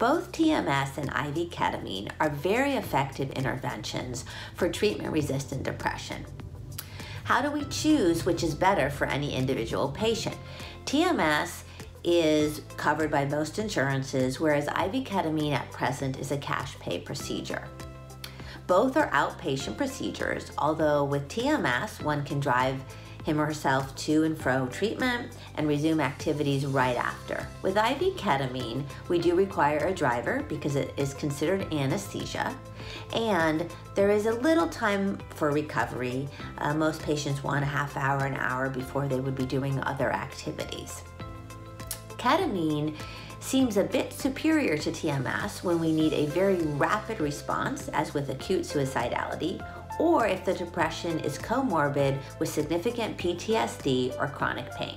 Both TMS and IV ketamine are very effective interventions for treatment resistant depression. How do we choose which is better for any individual patient? TMS is covered by most insurances, whereas IV ketamine at present is a cash pay procedure. Both are outpatient procedures, although with TMS, one can drive him or herself to and fro treatment and resume activities right after. With IV ketamine, we do require a driver because it is considered anesthesia, and there is a little time for recovery. Uh, most patients want a half hour, an hour before they would be doing other activities. Ketamine seems a bit superior to TMS when we need a very rapid response, as with acute suicidality, or if the depression is comorbid with significant PTSD or chronic pain.